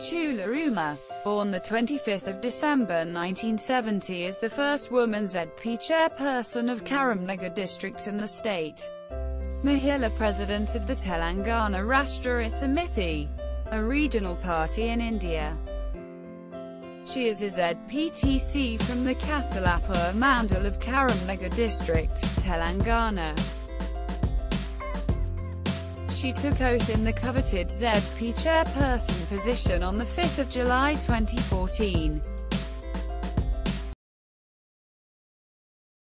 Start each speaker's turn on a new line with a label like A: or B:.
A: Tula Uma, born 25 December 1970 is the first woman ZP chairperson of Karimnagar district in the state. Mahila president of the Telangana Rashtra Samithi, a regional party in India. She is a ZPTC from the Kathalapur Mandal of Karimnagar district, Telangana. She took oath in the coveted ZP chairperson position on 5 July 2014.